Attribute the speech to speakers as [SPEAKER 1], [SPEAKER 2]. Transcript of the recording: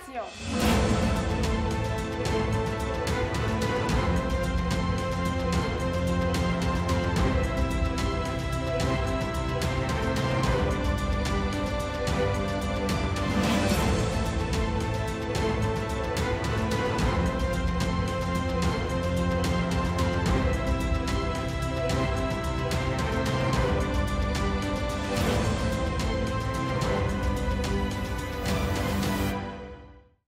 [SPEAKER 1] Lazio.